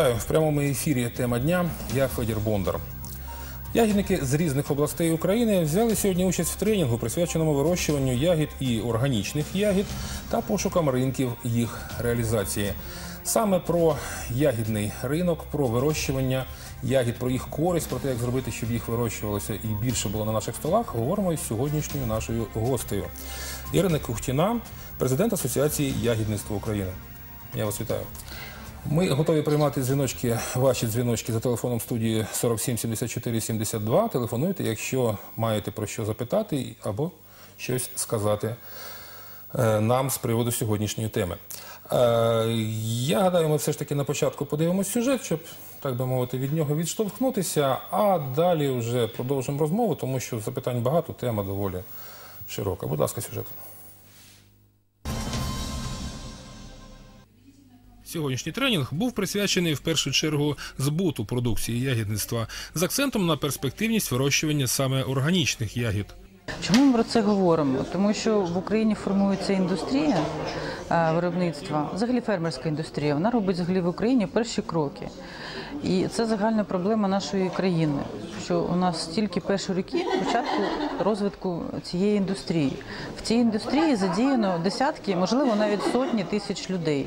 Вітаю в прямому ефірі. Тема дня. Я Федір Бондар. Ягідники з різних областей України взяли сьогодні участь в тренінгу, присвяченому вирощуванню ягід і органічних ягід та пошукам ринків їх реалізації. Саме про ягідний ринок, про вирощування ягід, про їх користь, про те, як зробити, щоб їх вирощувалося і більше було на наших столах, говоримо із сьогоднішньою нашою гостею. Ірина Кухтіна, президент Асоціації ягідництва України. Я вас вітаю. Ми готові приймати дзвіночки, ваші дзвіночки за телефоном студії 47 74 72. Телефонуйте, якщо маєте про що запитати або щось сказати е, нам з приводу сьогоднішньої теми. Е, Я гадаю, ми все ж таки на початку подивимось сюжет, щоб, так би мовити, від нього відштовхнутися, а далі вже продовжимо розмову, тому що запитань багато, тема доволі широка. Будь ласка, сюжет. Сьогоднішній тренінг був присвячений в першу чергу збуту продукції ягідництва з акцентом на перспективність вирощування саме органічних ягід. Чому ми про це говоримо? Тому що в Україні формується індустрія е, виробництва, взагалі фермерська індустрія. Вона робить взагалі в Україні перші кроки. І це загальна проблема нашої країни, що у нас тільки перші роки початку розвитку цієї індустрії. В цій індустрії задіяно десятки, можливо, навіть сотні тисяч людей.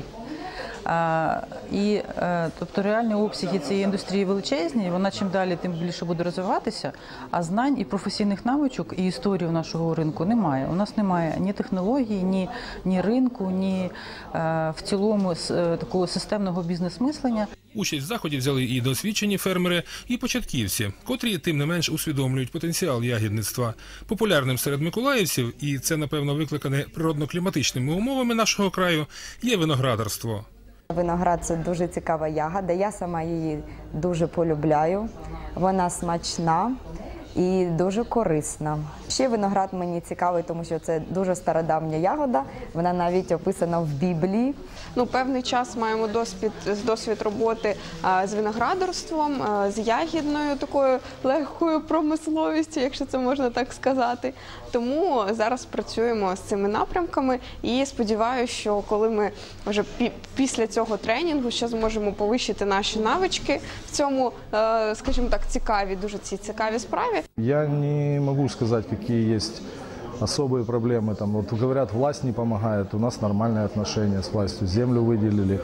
І е, тобто реальні обсяги цієї індустрії величезні, вона чим далі, тим більше буде розвиватися. А знань і професійних навичок і історії нашого ринку немає. У нас немає ні технологій, ні, ні ринку, ні е, в цілому е, такого системного бізнес-мислення. Участь в заході взяли і досвідчені фермери, і початківці, котрі тим не менш усвідомлюють потенціал ягідництва. Популярним серед миколаївців, і це напевно викликане природно-кліматичними умовами нашого краю, є виноградарство. Виноград це дуже цікава ягода. Я сама її дуже полюбляю. Вона смачна І дуже корисна. Ще виноград мені цікавий, тому що це дуже стародавня ягода. Вона навіть описана в Біблії. Ну, певний час маємо досвід, досвід роботи з виноградарством, з ягідною такою легкою промисловістю, якщо це можна так сказати. Тому зараз працюємо з цими напрямками і сподіваюся, що коли ми вже пі- після цього тренінгу ще зможемо повищити наші навички в цьому, е, скажімо так, цікаві, дуже цій цікавій справі. Я не могу сказать, какие есть особые проблемы. Там, вот говорят, власть не помогает, у нас нормальные отношения с властью, землю выделили.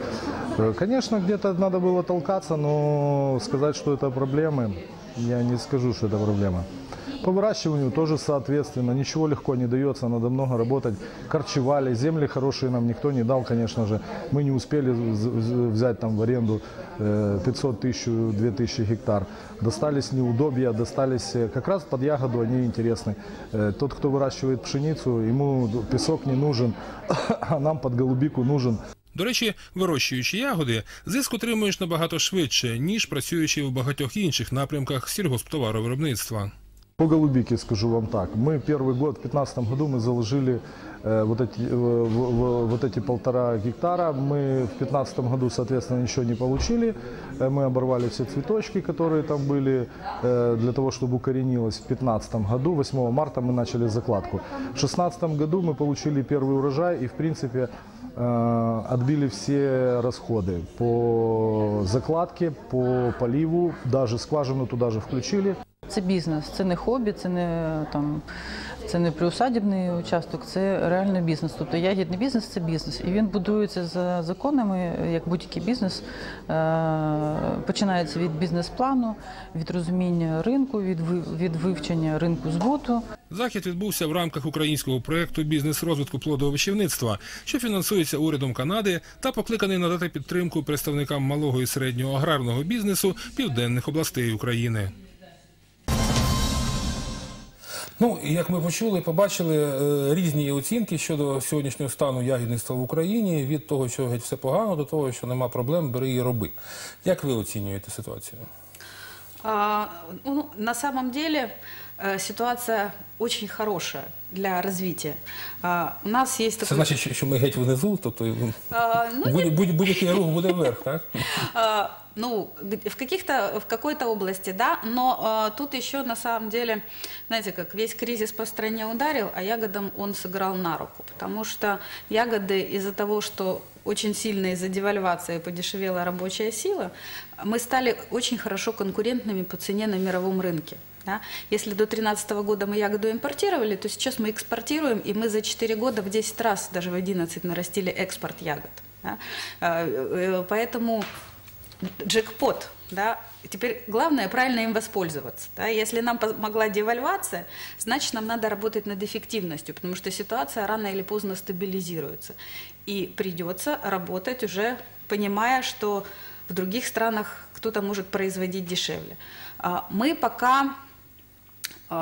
Э, Конечно, где-то надо было толкаться, но сказать, что это проблемы, я не скажу, что это проблема. По выращиванию тоже соответственно, ничего легко не дается, надо много работать. Корчевали, земли хорошие нам никто не дал, конечно же. Мы не успели з- з- взять там в аренду э, 500 тысяч, 2000 гектар. Достались неудобья, достались, э, как раз под ягоду они интересны. Э, Тот, кто выращивает пшеницу, ему песок не нужен, а нам под голубику нужен. До речі, вирощуючи ягоди, зиск отримуєш набагато швидше, ніж працюючи в багатьох інших напрямках сільгосптоваровиробництва. По голубике скажу вам так. Мы первый год, в 2015 году, мы заложили э, вот, эти, э, в- в- вот эти полтора гектара. Мы в 2015 году, соответственно, ничего не получили. Э, мы оборвали все цветочки, которые там были, э, для того, чтобы укоренилось. В 2015 году, 8 марта, мы начали закладку. В 2016 году мы получили первый урожай и, в принципе, э, отбили все расходы по закладке, по поливу, даже скважину туда же включили. Це бізнес, це не хобі, це не там. Це не приусадібний участок, це реальний бізнес. Тобто ягідний бізнес це бізнес. І він будується за законами, як будь-який бізнес. Е, Починається від бізнес-плану, від розуміння ринку, від вивчення ринку збуту. Захід відбувся в рамках українського проекту бізнес розвитку плодовищівництва, що фінансується урядом Канади та покликаний надати підтримку представникам малого і середнього аграрного бізнесу південних областей України. Ну, як ми почули, побачили е, різні оцінки щодо сьогоднішнього стану ягідництва в Україні від того, що геть все погано, до того, що нема проблем, бери і роби. Як ви оцінюєте ситуацію? А, ну, на самом деле ситуация очень хорошая для развития. А, у нас есть Це такой... значить, що- що ми геть внизу, тобто А, ну, будь- будь- будь-який рух буде вверх, так? А, ну, в каких-то, в какой-то области, да, но а, тут еще на самом деле, знаете, как весь кризис по стране ударил, а ягодам он сыграл на руку, потому что ягоды из-за того, что очень сильно из-за девальвации подешевела рабочая сила, мы стали очень хорошо конкурентными по цене на мировом рынке. Да? Если до 2013 года мы ягоду импортировали, то сейчас мы экспортируем, и мы за 4 года в 10 раз, даже в 11 нарастили экспорт ягод. Да? А, э, Поэтому джекпот, да, теперь главное правильно им воспользоваться, да, если нам помогла девальвация, значит нам надо работать над эффективностью, потому что ситуация рано или поздно стабилизируется, и придется работать уже понимая, что в других странах кто-то может производить дешевле. А Мы пока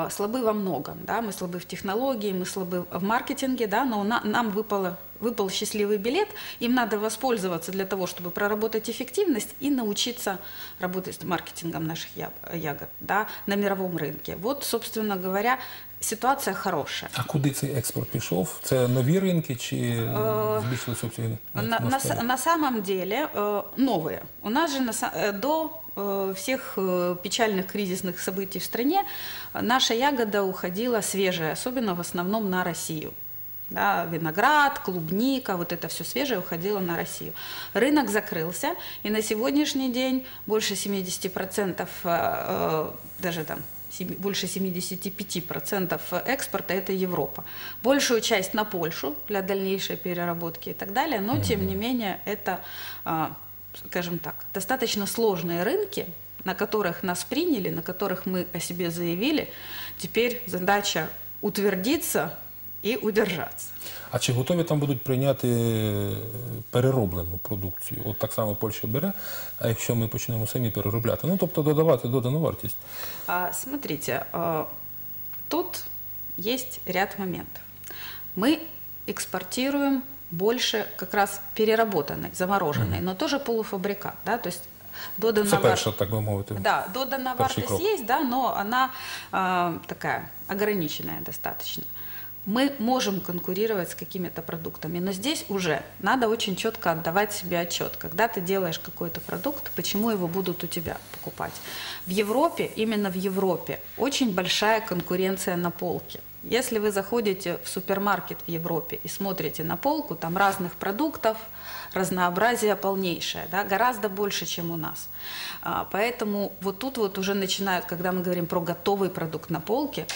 слабы во многом, да, мы слабы в технологии, мы слабы в маркетинге, да, но на- нам выпало, выпал счастливый билет, им надо воспользоваться для того, чтобы проработать эффективность и научиться работать с маркетингом наших я- ягод, да, на мировом рынке. Вот, собственно говоря, ситуация хорошая. А куди цей експорт пішов? Це нові ринки чи збільшилися обсяги? На, на с- на самом деле э, новые. У нас же на са- э, до э, всех э, печальных кризисных событий в стране э, наша ягода уходила свежая, особенно в основном на Россию. Да, виноград, клубника, вот это все свежее уходило на Россию. Рынок закрылся, и на сегодняшний день больше 70%, э, э, даже там больше 75% экспорта это Европа. Большую часть на Польшу для дальнейшей переработки и так далее, но тем не менее это, скажем так, достаточно сложные рынки, на которых нас приняли, на которых мы о себе заявили. Теперь задача утвердиться и удержаться. А чи готові там будуть прийняти е, перероблену продукцію? От так само Польща бере, а якщо ми почнемо самі переробляти? Ну, тобто додавати додану вартість. А, Смотрите, а, тут есть ряд моментов. Мы экспортируем больше как раз переработанной, замороженной, но тоже полуфабрикат, да, то есть додана Це перша, так би мовити. Да, додана Перший вартость крок. есть, да, но она а, такая ограниченная достаточно. Мы можем конкурировать с какими-то продуктами, но здесь уже надо очень четко отдавать себе отчет. Когда ты делаешь какой-то продукт, почему его будут у тебя покупать? В Европе, именно в Европе, очень большая конкуренция на полке. Если вы заходите в супермаркет в Европе и смотрите на полку, там разных продуктов, разнообразие полнейшее, да, гораздо больше, чем у нас. А, Поэтому вот тут вот уже начинают, когда мы говорим про готовый продукт на полке,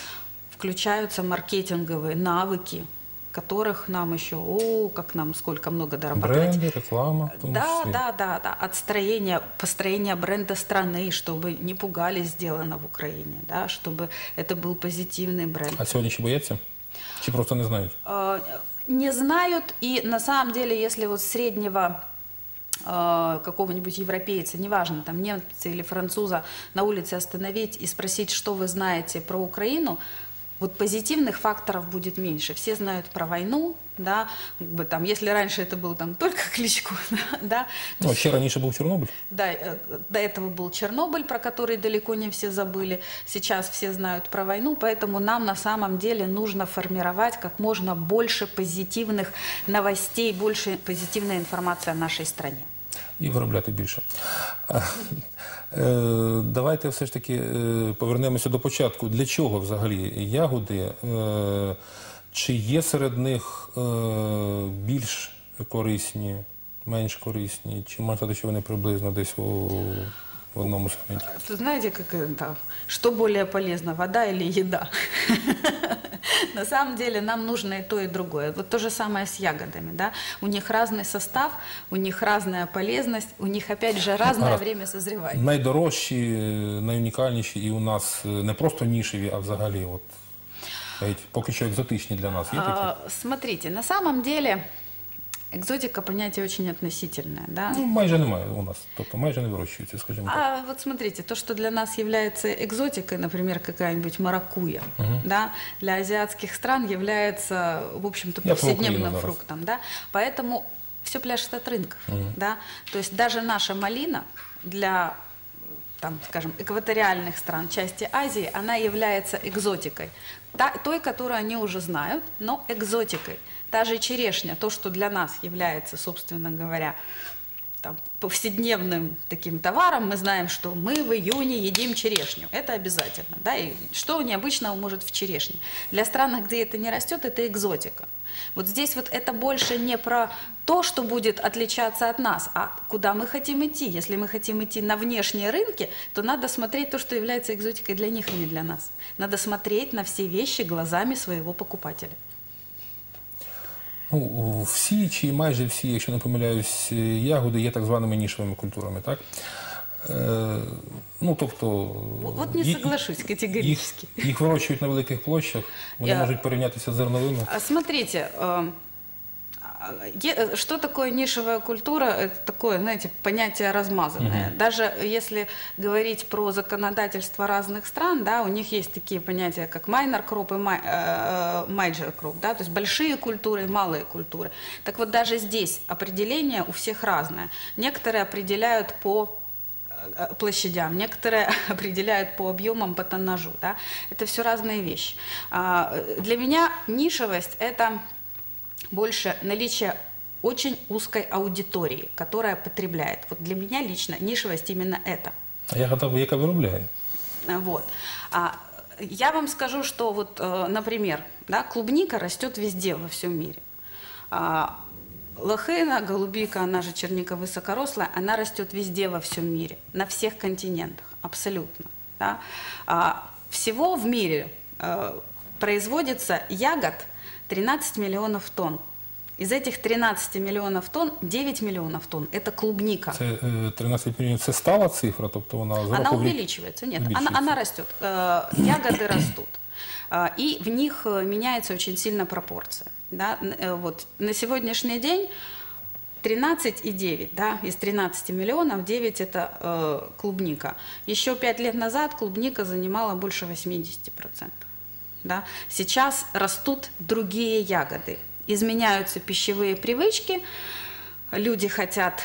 включаются маркетинговые навыки, которых нам еще, о, как нам сколько много дорабатывать. Бренди, реклама. Да, числі. да, да, да. Отстроение, построение бренда страны, чтобы не пугали сделано в Украине, да, чтобы это был позитивный бренд. А сьогодні чи бояться? Чи просто не знають? Э, не знают, и на самом деле, если вот среднего э, какого-нибудь европейца, неважно, там немца или француза, на улице остановить и спросить, что вы знаете про Украину, вот позитивных факторов будет меньше. Все знают про войну, да, как бы там, если раньше это был там только Кличко, да, Ну, ще раніше був Чорнобиль. да, э, до этого был Чернобыль, про который далеко не все забыли. Сейчас все знают про войну, поэтому нам на самом деле нужно формировать как можно больше позитивных новостей, больше позитивной информации о нашей стране. І виробляти більше. Е, Давайте все ж таки е, повернемося до початку. Для чого взагалі ягоди? Е, Чи є серед них більш корисні, менш корисні? Чи можна сказати, що вони приблизно десь у, в одному сегменті? Вы знаете, как это, что более полезно, вода или еда? На самом деле нам нужно и то, и другое. Вот то же самое с ягодами, да? У них разный состав, у них разная полезность, у них опять же разное Гаразд. время созревания. Найдорожчі, найунікальніші і у нас е, не просто нішеві, а взагалі, от, навіть поки що екзотичні для нас. Є такі? А, Смотрите, на самом деле экзотика понятие очень относительное, да? Ну, майже немає у нас, тобто майже не вирощуються, скажімо так. А вот смотрите, то, что для нас является экзотикой, например, какая-нибудь маракуя, да, для азиатских стран является, в общем-то, повседневным фруктом, да, поэтому все пляшет от рынков, да, то есть даже наша малина для там, скажем, экваториальных стран части Азии, она является экзотикой. Та- той, которую они уже знают, но экзотикой. Та же черешня, то, что для нас является, собственно говоря, там, повседневным таким товаром, мы знаем, что мы в июне едим черешню. Это обязательно. Да? И что необычного может в черешне? Для стран, где это не растет, это экзотика. Вот здесь вот это больше не про то, что будет отличаться от нас, а куда мы хотим идти. Если мы хотим идти на внешние рынки, то надо смотреть то, что является экзотикой для них, а не для нас. Надо смотреть на все вещи глазами своего покупателя. Ну, всі чи майже всі, якщо не помиляюсь, ягоди є так званими нішевими культурами, так? Е, ну, тобто, От не соглашусь їх, категорически. їх вирощують на великих площах, вони Я- можуть порівнятися з зерновими. А Смотрите, э, е- э, что такое нишевая культура? Это такое, знаете, понятие размазанное. Даже если говорить про законодательство разных стран, да, у них есть такие понятия, как minor crop и major crop, да, то есть большие культуры и малые культуры. Так вот, даже здесь определение у всех разное. Некоторые определяют по э, площадям, некоторые определяют по объемам, по тоннажу. Да? Это все разные вещи. А, э, Для меня нишевость – это больше наличие очень узкой аудитории, которая потребляет. Вот для меня лично нишевость именно это. А ягода, яка виробляє. А, Вот. А я вам скажу, что вот, э, например, да, клубника растет везде во всем мире. А, Лохина, голубика, она же черника высокорослая, она растет везде во всем мире, на всех континентах, абсолютно. Да? А, всего в мире э, производится ягод 13 миллионов тонн. Из этих 13 миллионов тонн 9 миллионов тонн – это клубника. Це е, 13 мільйонів. Це стала цифра, тобто вона з Она року в рік увеличивается. Нет, она, увеличується. она растет. Э, Ягоды растут. Э, И в них э, меняется очень сильно пропорция. Да? Н- э, Вот. На сегодняшний день 13,9, да, из 13 миллионов 9 это э, клубника. Еще 5 лет назад клубника занимала больше 80%. Да? Сейчас растут другие ягоды. Изменяются пищевые привычки, люди хотят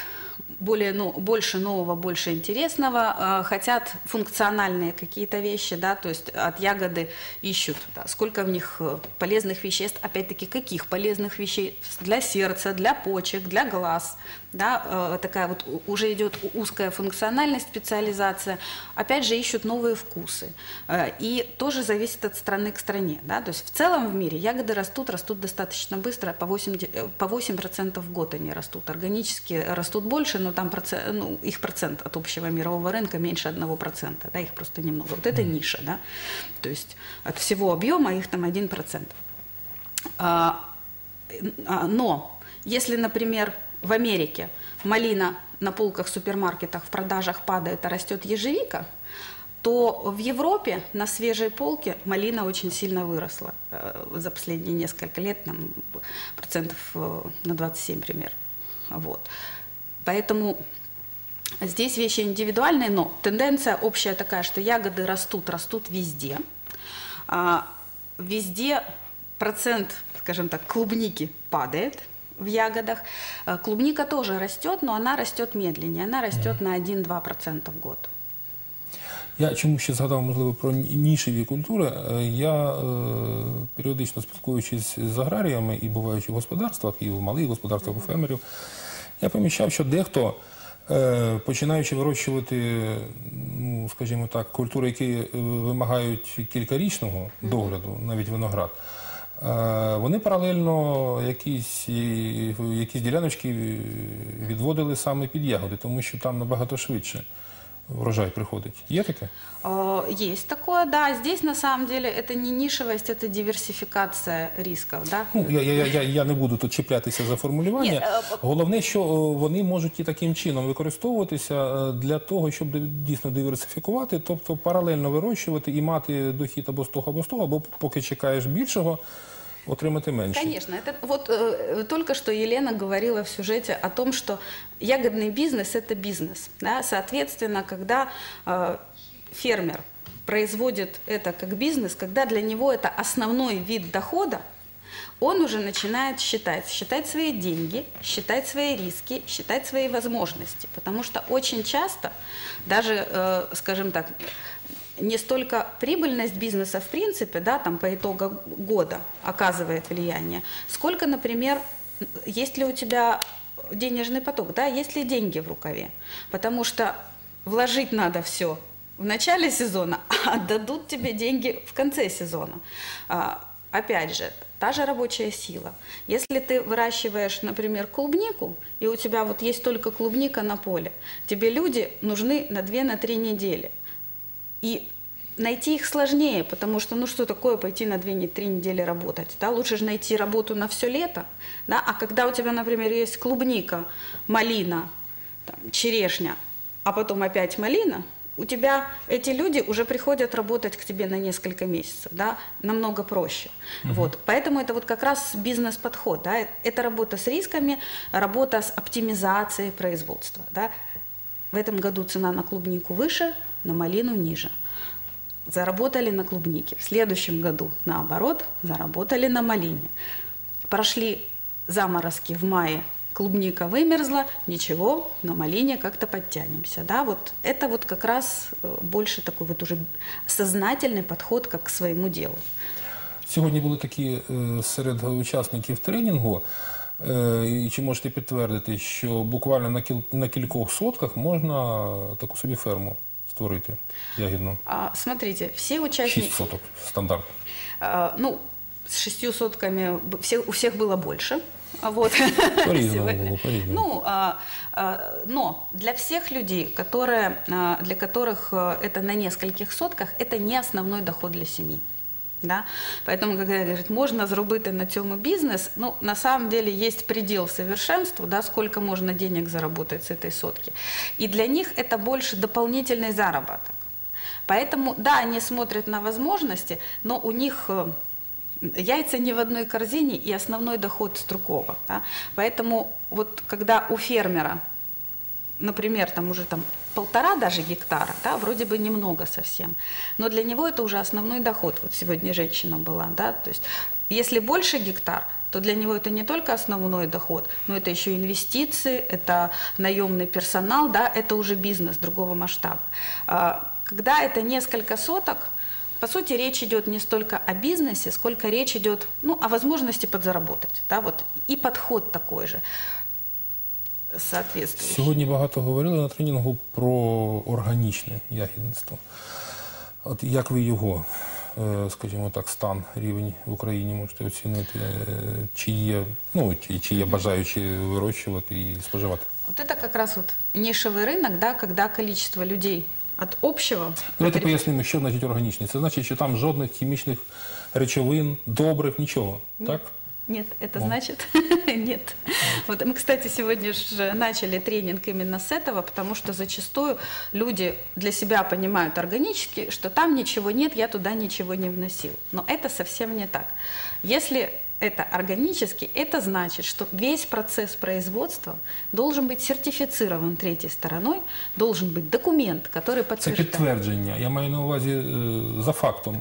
более, ну, больше нового, больше интересного, э, хотят функциональные какие-то вещи, да, то есть от ягоды ищут, да, сколько в них э, полезных веществ, опять-таки, каких полезных вещей? Для сердца, для почек, для глаз, да, э, такая вот уже идет узкая функциональность, специализация, опять же ищут новые вкусы, Э, и тоже зависит от страны к стране, да, то есть в целом в мире ягоды растут, растут достаточно быстро, по 8, де- э, по 8% в год они растут, органически растут больше, но там процент, ну, их процент от общего мирового рынка меньше 1%, да, их просто немного, вот это ниша, да, то есть от всего объема их там 1%. А, а, Но если, например, в Америке малина на полках супермаркетах в продажах падает, а растет ежевика, то в Европе на свежей полке малина очень сильно выросла э, за последние несколько лет, там, процентов э, на 27 примерно. Вот. Поэтому здесь вещи индивидуальные, но тенденция общая такая, что ягоды растут, растут везде. А, везде процент, скажем так, клубники падает в ягодах. А, Клубника тоже растет, но она растет медленнее. Она растет на 1-2% в год. Я чому ще згадав, можливо, про ні- нішеві культури. Е, Я е, періодично спілкуючись з аграріями і буваючи в господарствах, і в малих господарствах, у фермерів, Я помічав, що дехто, е, починаючи вирощувати, ну, скажімо так, культури, які е, вимагають кількарічного догляду, навіть виноград, е, вони паралельно якісь, якісь діляночки відводили саме під ягоди, тому що там набагато швидше врожай приходить. Є таке? Э, Есть такое, да. Здесь на самом деле это не нишевость, это диверсификация рисков, да. Ну, я, я, я, я не буду тут чіплятися за формулювання. Ні, е, Головне, що о, вони можуть і таким чином використовуватися е, для того, щоб див- дійсно диверсифікувати, тобто паралельно вирощувати і мати дохід або з того, або з того, або поки чекаєш більшого, отримати менше. Конечно, это вот э, только что Елена говорила в сюжете о том, что ягодный бизнес это бизнес, соответственно, когда э, фермер производит это как бизнес, когда для него это основной вид дохода, он уже начинает считать, считать свои деньги, считать свои риски, считать свои возможности. Потому что очень часто, даже, э, скажем так, не столько прибыльность бизнеса в принципе, да, там по итогам года оказывает влияние, сколько, например, есть ли у тебя денежный поток, да, есть ли деньги в рукаве. Потому что вложить надо все в начале сезона, а дадут тебе деньги в конце сезона. А, опять же, та же рабочая сила. Если ты выращиваешь, например, клубнику, и у тебя вот есть только клубника на поле, тебе люди нужны на 2-3 недели. И найти их сложнее, потому что, ну что такое пойти на 2-3 недели работать? Да? Лучше же найти работу на все лето. Да? А когда у тебя, например, есть клубника, малина, там, черешня, а потом опять малина, у тебя эти люди уже приходят работать к тебе на несколько месяцев, да, намного проще. Вот, поэтому это вот как раз бизнес-подход, да, это работа с рисками, работа с оптимизацией производства, да. В этом году цена на клубнику выше, на малину ниже. Заработали на клубнике. В следующем году, наоборот, заработали на малине. Прошли заморозки в мае, клубника вымерзла, ничего, на малине как-то подтянемся. Да? Вот это вот как раз э, больше такой вот уже сознательный подход как к своему делу. Сьогодні були такі е, серед учасників тренінгу. Е, І чи можете підтвердити, що буквально на кіл- на кількох сотках можна таку собі ферму створити ягідну? А, смотрите, все участники... Шість соток стандарт. А, ну, с шестью сотками б- все, у всех было больше. А Вот. По-різному Сегодня. було, по-різному. Ну, а, а, но для всех людей, которые, а, для которых а, это на нескольких сотках, это не основной доход для семьи. Да? Поэтому, когда говорят, можно зробити на цьому бізнес, ну, на самом деле есть предел совершенству, да, сколько можно денег заработать с этой сотки. И для них это больше дополнительный заработок. Поэтому, да, они смотрят на возможности, но у них э, яйца не в одной корзине и основной доход Струкова. Да? Поэтому вот когда у фермера, например, там уже там полтора даже гектара, да, вроде бы немного совсем, но для него это уже основной доход. Вот сегодня женщина была, да, то есть если больше гектар, то для него это не только основной доход, но это еще инвестиции, это наемный персонал, да, это уже бизнес другого масштаба. А, Когда это несколько соток, по сути, речь идет не столько о бизнесе, сколько речь идет ну, о возможности подзаработать. Да, вот, и подход такой же соответствующий. Сьогодні багато говорили на тренінгу про органічне ягідництво. От як ви його, е, скажімо так, стан, рівень в Україні можете оцінити? Е, Чи є, ну, чи, чи є бажаючі вирощувати і споживати? Вот это как раз вот нишевый рынок, да, когда количество людей от общего Давайте потреб- пояснимо, що значить органічний. Це значить, що там жодних хімічних речовин, добрив, нічого. Так? Нет, это значит нет. Вот мы, кстати, сегодня же начали тренинг именно с этого, потому что зачастую люди для себя понимают органически, что там ничего нет, я туда ничего не вносил. Но это совсем не так. Если это органически, это значит, что весь процесс производства должен быть сертифицирован третьей стороной, должен быть документ, который Це подтверждает. підтвердження. Я маю на увазі е, за фактом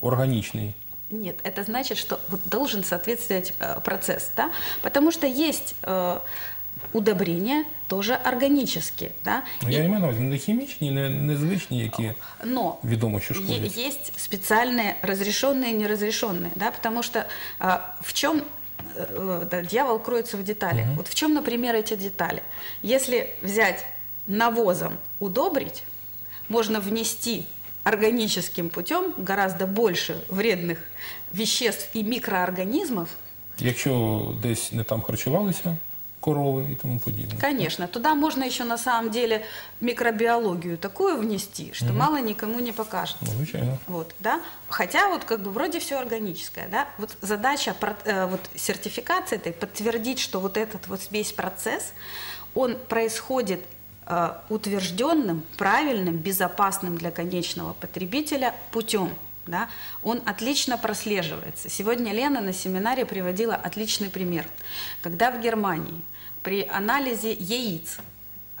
органічний. Нет, это значит, что вот должен соответствовать э, процесс, да, потому что есть э, удобрения тоже органические, да, Ну, и- я не маю на увазі не хімічні, не, не звичні, які но відомо, що е- шкодять. есть специальные разрешенные и неразрешенные, да, потому что а, в чем э, да, дьявол кроется в деталях. Вот в чем, например, эти детали? Если взять навозом удобрить, можно внести органическим путем гораздо больше вредных веществ и микроорганизмов, Якщо десь не там харчувалися корови і тому подібне. Конечно, туда можно еще на самом деле микробиологию такую внести, что мало никому не покажется. Ну, звичайно. Вот, да? Хотя вот как бы вроде все органическое, да? Вот задача э, вот сертификации этой подтвердить, что вот этот вот весь процесс, он происходит утвержденным, правильным, безопасным для конечного потребителя путем. Да? Он отлично прослеживается. Сегодня Лена на семинаре приводила отличный пример. Когда в Германии при анализе яиц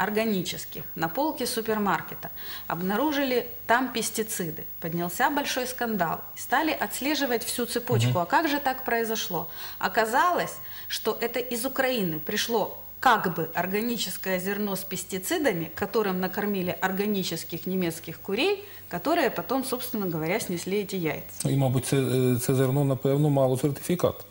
органических на полке супермаркета обнаружили там пестициды. Поднялся большой скандал. Стали отслеживать всю цепочку. А как же так произошло? Оказалось, что это из Украины пришло как бы органическое зерно с пестицидами, которым накормили органических немецких курей, которые потом, собственно говоря, снесли эти яйца. Ну, І, мабуть, це, е, це зерно, напевно, мало сертифікат.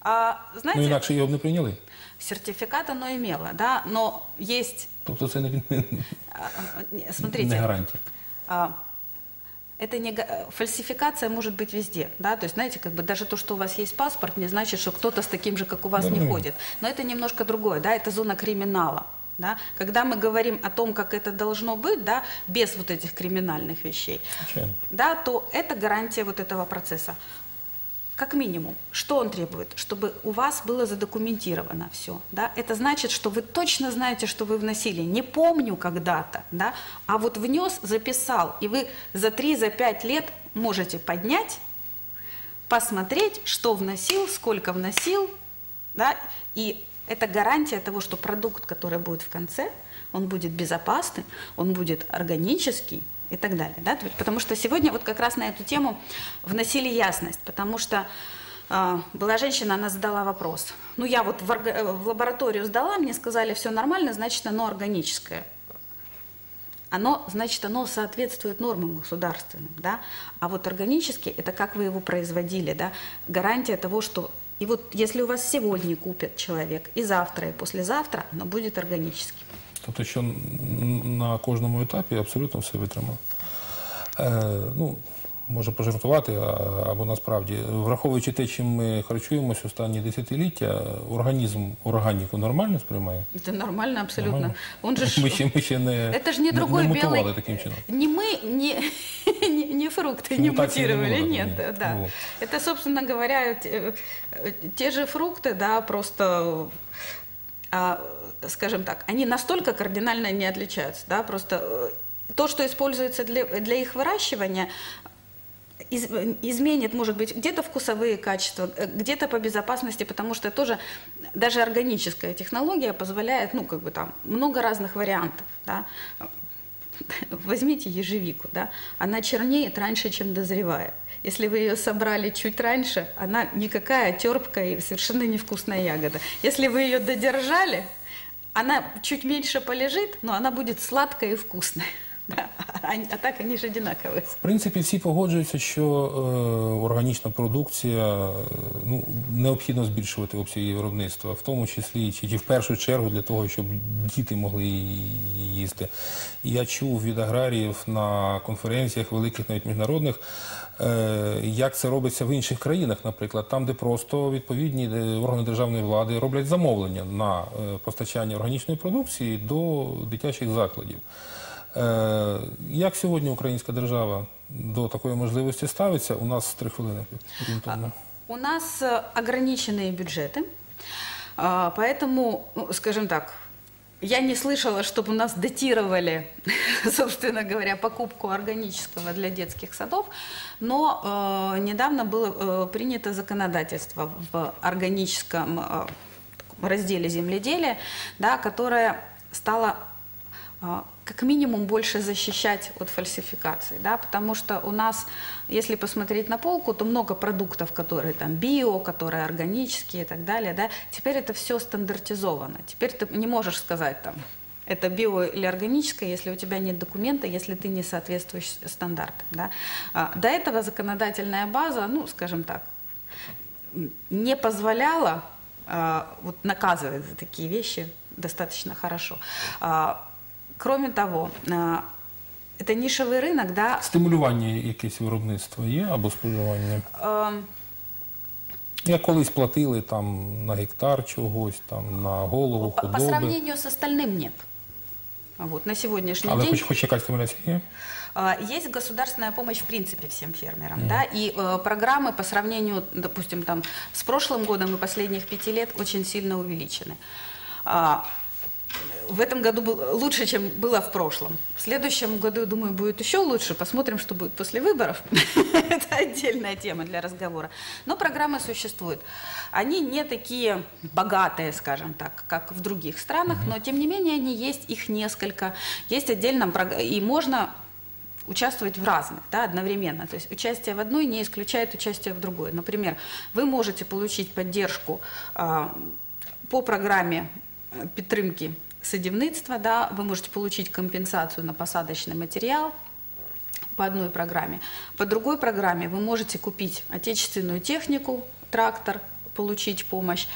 А, знаете, Ну інакше його б не прийняли. сертификат оно имело, да, но есть, Тобто це не, не, а, а, не, не смотрите, гарантія. это не га- фальсификация может быть везде, да, то есть, знаете, как бы даже то, что у вас есть паспорт, не значит, что кто-то с таким же, как у вас, Да, не ну. ходит. Но это немножко другое, да, это зона криминала. Да? Когда мы говорим о том, как это должно быть, да, без вот этих криминальных вещей, Звичайно. да, то это гарантия вот этого процесса. Как минимум, что он требует? Чтобы у вас было задокументировано все. Да? Это значит, что вы точно знаете, что вы вносили. Не помню когда-то, да? а вот внес, записал. И вы за 3-5 лет можете поднять, посмотреть, что вносил, сколько вносил. Да? И это гарантия того, что продукт, который будет в конце, он будет безопасный, он будет органический и так далее. Да? Потому что сегодня вот как раз на эту тему вносили ясность, потому что а, была женщина, она задала вопрос. Ну, я вот в, э, в лабораторию сдала, мне сказали, все нормально, значит, оно органическое. Оно, значит, оно соответствует нормам государственным, да? А вот органически, это как вы его производили, да? Гарантия того, что... И вот если у вас сегодня купит человек, и завтра, и послезавтра, оно будет органическим. Тобто, що н- на кожному етапі абсолютно все витримав. Е, ну, може пожартувати, а- або насправді, враховуючи те, чим ми харчуємося останні десятиліття, організм органіку нормально сприймає? Это нормально абсолютно. Нормально. Он же ж- Ми ще, ми ще не, Это же не другой не мутували белый. таким чином. Не мы, не, не, не фрукты не Мутации не мутировали, было, нет, нет. да. Вот. Это, собственно говоря, те, э, те же фрукты, да, просто, а, скажем так, они настолько кардинально не отличаются, да, просто э, то, что используется для, для их выращивания, из- изменит, может быть, где-то вкусовые качества, э, где-то по безопасности, потому что тоже даже органическая технология позволяет, ну, как бы там, много разных вариантов, да. Возьмите ежевику, да, она чернеет раньше, чем дозревает. Если вы ее собрали чуть раньше, она никакая терпкая и совершенно невкусная ягода. Если вы ее додержали, она чуть меньше полежит, но она будет сладкая и вкусная. А, а так они же одинаковые. В принципі, всі погоджуються, що е, органічна продукція е, ну, необхідно збільшувати обсяги виробництва, в тому числі чи, чи в першу чергу для того, щоб діти могли її їсти. І я чув від аграріїв на конференціях, великих, навіть міжнародних, е, як це робиться в інших країнах, наприклад, там, де просто відповідні е, органи державної влади роблять замовлення на е, постачання органічної продукції до дитячих закладів. Е, Як сьогодні українська держава до такої можливості ставиться? У нас три хвилини. орієнтовно. У нас э, ограниченные бюджеты, а, поэтому, ну, скажем так, я не слышала, чтобы у нас датировали, собственно говоря, покупку органического для детских садов, но э, недавно было э, принято законодательство в органическом э, таком разделе земледелия, да, которое стало а, как минимум больше защищать от фальсификаций, да, потому что у нас, если посмотреть на полку, то много продуктов, которые там био, которые органические и так далее, да, теперь это все стандартизовано, теперь ты не можешь сказать там, это био или органическое, если у тебя нет документа, если ты не соответствуешь стандартам. Да. А, До этого законодательная база, ну, скажем так, не позволяла а, вот наказывать за такие вещи достаточно хорошо. А, Кроме того, а, это нишевый рынок, да, Стимулювання якесь виробництва є або споживання? эм, Як колись платили там на гектар чогось, там на голову, по, по худоби. сравнению с остальным нет. Вот, на сегодняшний Але день хоч, хоч якась стимуляція є? а, есть государственная помощь в принципе всем фермерам, да, и э, программы по сравнению, допустим, там с прошлым годом и последних пяти лет очень сильно увеличены. А, в этом году был лучше, чем было в прошлом. В следующем году, думаю, будет еще лучше. Посмотрим, что будет после выборов. Это отдельная тема для разговора. Но программы существуют. Они не такие богатые, скажем так, как в других странах, но тем не менее они есть, их несколько. Есть отдельно, и можно участвовать в разных, да, одновременно. То есть участие в одной не исключает участие в другой. Например, вы можете получить поддержку а, по программе э, підтримки садівництва, да, вы можете получить компенсацию на посадочный материал по одной программе. По другой программе вы можете купить отечественную технику, трактор, получить помощь.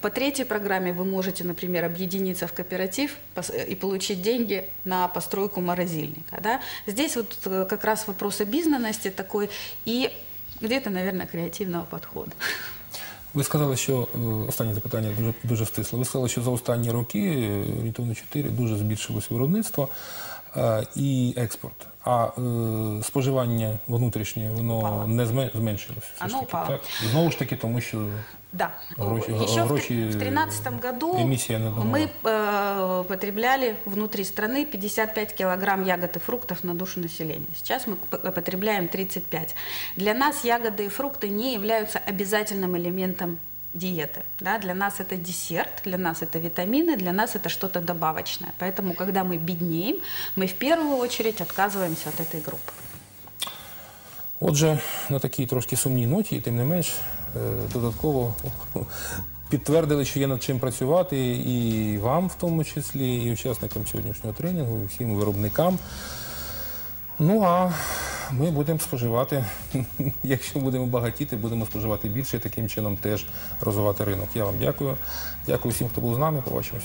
По третьей программе вы можете, например, объединиться в кооператив пос- и получить деньги на постройку морозильника. Да? Здесь вот э, как раз вопрос обизнанности такой и где-то, наверное, креативного подхода. Ви сказали, що е, останнє запитання дуже дуже стисло. Ви сказали, що за останні роки, е, орієнтовно 4, дуже збільшилось виробництво е, і експорт. А е, споживання внутрішнє воно Упало. не зме- зменшилось. все ж Оно таки, упало. так? Знову ж таки, тому що Да. Гроши- Еще в гроши, три- в 2013 году эмиссия на дому. мы э, потребляли внутри страны 55 килограмм ягод и фруктов на душу населения. Сейчас мы п- потребляем 35. Для нас ягоды и фрукты не являются обязательным элементом диеты. Да? Для нас это десерт, для нас это витамины, для нас это что-то добавочное. Поэтому, когда мы беднеем, мы в первую очередь отказываемся от этой группы. Отже, на такій трошки сумній ноті, і тим не менш, е, додатково підтвердили, що є над чим працювати і вам, в тому числі, і учасникам сьогоднішнього тренінгу, і всім виробникам. Ну а ми будемо споживати, якщо будемо багатіти, будемо споживати більше і таким чином теж розвивати ринок. Я вам дякую. Дякую всім, хто був з нами. Побачимось.